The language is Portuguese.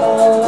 sol.